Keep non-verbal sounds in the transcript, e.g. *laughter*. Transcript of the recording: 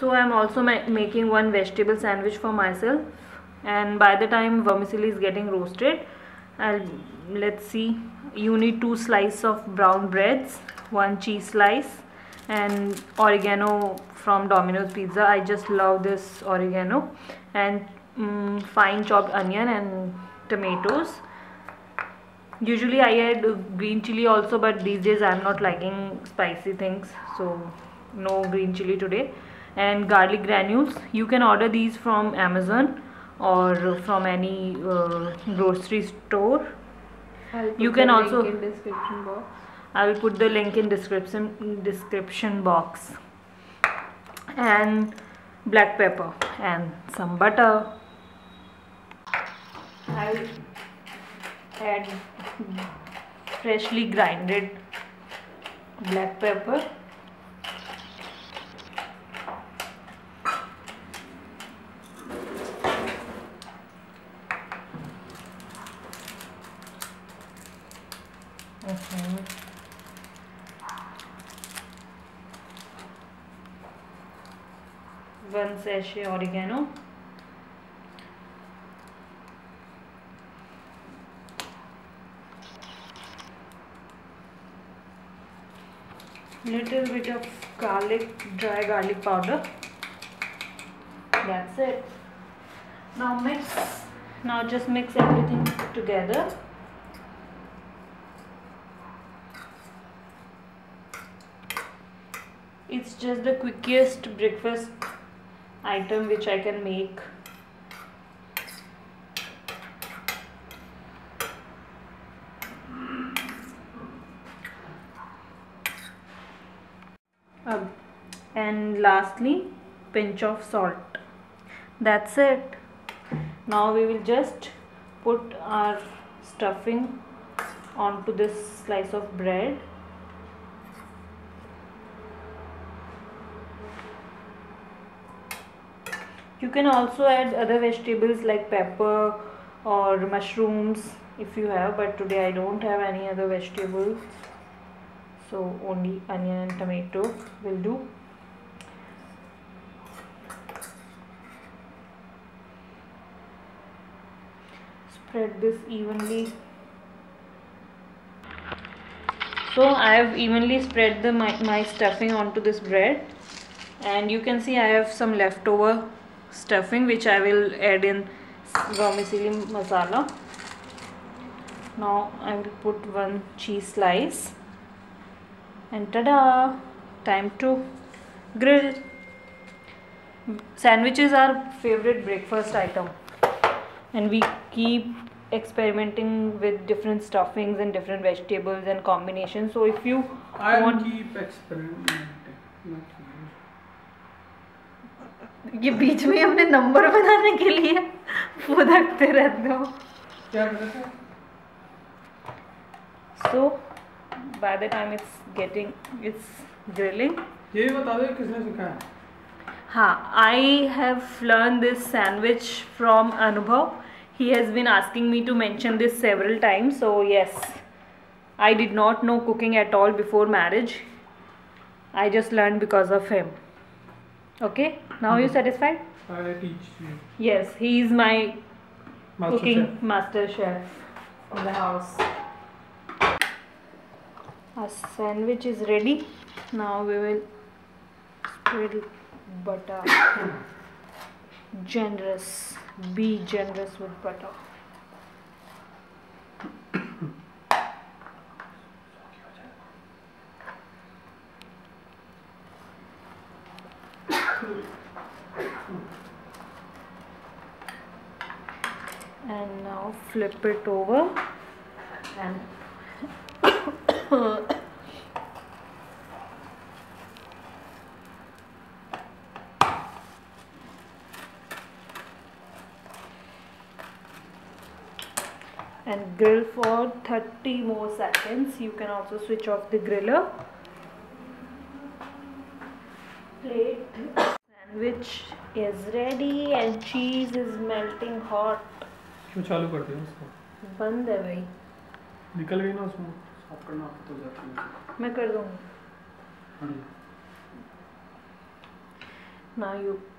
so i'm also ma- making one vegetable sandwich for myself. And by the time vermicelli is getting roasted i'll let's see. You need two slices of brown breads one cheese slice and oregano from domino's pizza. I just love this oregano. And mm, fine chopped onion and tomatoes. Usually i add green chili also but these days i'm not liking spicy things. So no green chili today and garlic granules you can order these from amazon or from any uh, grocery store I'll You can also- in description box. I will put the link in description description box. And black pepper and some butter. I will add freshly grinded black pepper. Okay. Little bit of garlic dry garlic powder that's it now mix now just mix everything together it's just the quickest breakfast item which I can make. Um, and lastly, pinch of salt. That's it. Now we will just put our stuffing onto this slice of bread. You can also add other vegetables like pepper or mushrooms if you have, but today I don't have any other vegetables. So only onion and tomato will do. Spread this evenly. So I have evenly spread the my, my stuffing onto this bread and you can see I have some leftover stuffing which I will add in vermicelli masala. Now I will put one cheese slice and tada! Time to grill. Sandwiches are favorite breakfast item and we keep experimenting with different stuffings and different vegetables and combinations. So if you I want keep experimenting. ये बीच में हमने number बनाने के लिए वो रखते रहते हो। So by the time it's getting it's grilling ये बता दो किसने सिखाया हाँ? I have learn this sandwich from Anubhav he has been asking me to mention this several times so yes I did not know cooking at all before marriage I just learn because of him okay now you mm-hmm. satisfied I teach you. yes he is my Master cooking chef. master chef of the house. Our sandwich is ready. Now we will spread butter. *coughs* generous. Be generous with butter. And now flip it over. And *coughs* and grill for 30 more seconds. You can also switch off the griller sandwich is ready and cheese is melting hot. क्यों चालू कर दिया उसको? बंद है भाई। निकल गई ना उसमें? साफ़ करना आपको तो जाती है। मैं कर दूँगी। Now you you